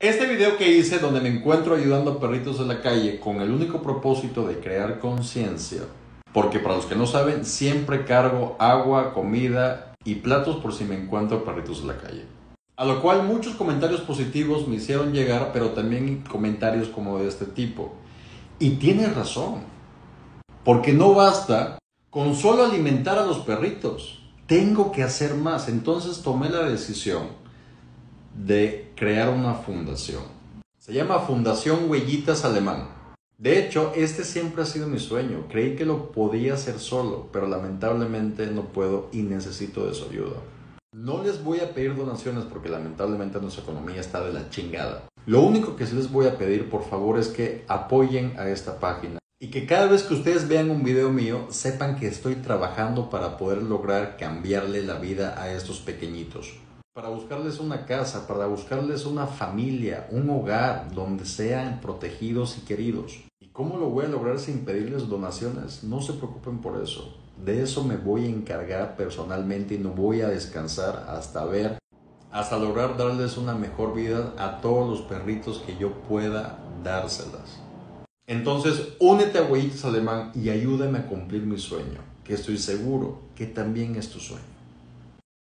Este video que hice donde me encuentro ayudando a perritos en la calle con el único propósito de crear conciencia, porque para los que no saben, siempre cargo agua, comida y platos por si me encuentro perritos en la calle. A lo cual muchos comentarios positivos me hicieron llegar, pero también comentarios como de este tipo. Y tiene razón, porque no basta con solo alimentar a los perritos, tengo que hacer más. Entonces tomé la decisión de crear una fundación. Se llama Fundación Huellitas Alemán. De hecho, este siempre ha sido mi sueño. Creí que lo podía hacer solo, pero lamentablemente no puedo y necesito de su ayuda. No les voy a pedir donaciones porque lamentablemente nuestra economía está de la chingada. Lo único que sí les voy a pedir, por favor, es que apoyen a esta página y que cada vez que ustedes vean un video mío sepan que estoy trabajando para poder lograr cambiarle la vida a estos pequeñitos para buscarles una casa, para buscarles una familia, un hogar donde sean protegidos y queridos. ¿Y cómo lo voy a lograr sin pedirles donaciones? No se preocupen por eso. De eso me voy a encargar personalmente y no voy a descansar hasta ver, hasta lograr darles una mejor vida a todos los perritos que yo pueda dárselas. Entonces, únete a Huellitas Alemán y ayúdame a cumplir mi sueño, que estoy seguro que también es tu sueño.